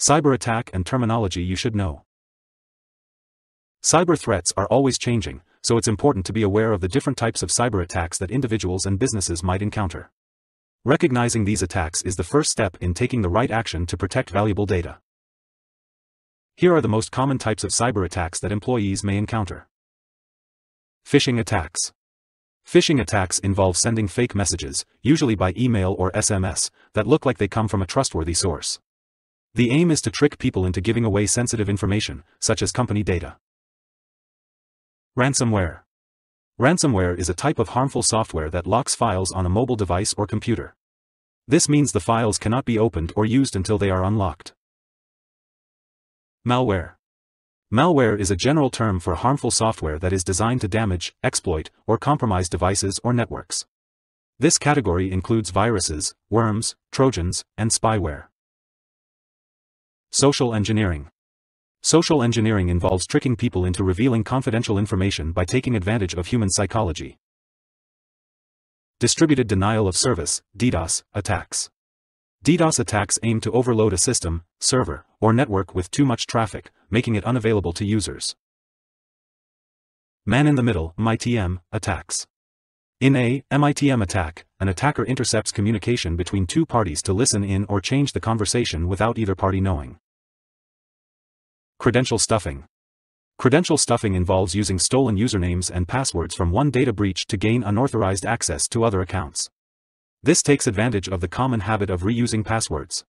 Cyber attack and terminology you should know. Cyber threats are always changing, so it's important to be aware of the different types of cyber attacks that individuals and businesses might encounter. Recognizing these attacks is the first step in taking the right action to protect valuable data. Here are the most common types of cyber attacks that employees may encounter. Phishing attacks. Phishing attacks involve sending fake messages, usually by email or SMS, that look like they come from a trustworthy source. The aim is to trick people into giving away sensitive information, such as company data. Ransomware. Ransomware is a type of harmful software that locks files on a mobile device or computer. This means the files cannot be opened or used until they are unlocked. Malware. Malware is a general term for harmful software that is designed to damage, exploit, or compromise devices or networks. This category includes viruses, worms, trojans, and spyware. Social engineering. Social engineering involves tricking people into revealing confidential information by taking advantage of human psychology. Distributed denial of service, DDoS, attacks. DDoS attacks aim to overload a system, server, or network with too much traffic, making it unavailable to users. Man-in-the-middle, MITM, attacks. In a MITM attack, an attacker intercepts communication between two parties to listen in or change the conversation without either party knowing. Credential stuffing. Credential stuffing involves using stolen usernames and passwords from one data breach to gain unauthorized access to other accounts. This takes advantage of the common habit of reusing passwords.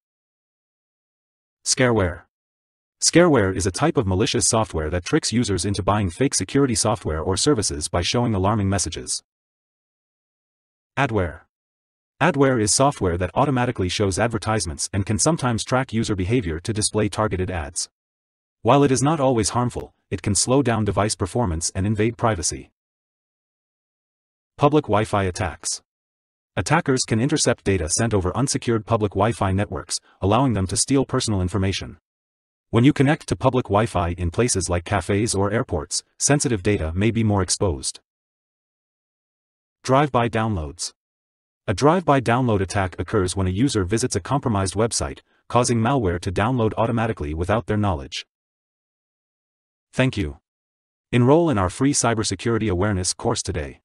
Scareware. Scareware is a type of malicious software that tricks users into buying fake security software or services by showing alarming messages. Adware. Adware is software that automatically shows advertisements and can sometimes track user behavior to display targeted ads. While it is not always harmful, it can slow down device performance and invade privacy. Public Wi-Fi attacks. Attackers can intercept data sent over unsecured public Wi-Fi networks, allowing them to steal personal information. When you connect to public Wi-Fi in places like cafes or airports, sensitive data may be more exposed. Drive-by downloads. A drive-by download attack occurs when a user visits a compromised website, causing malware to download automatically without their knowledge. Thank you. Enroll in our free cybersecurity awareness course today.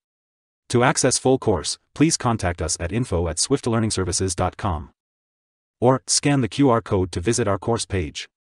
To access full course, please contact us at info at swiftelearningservices.com. Or, scan the QR code to visit our course page.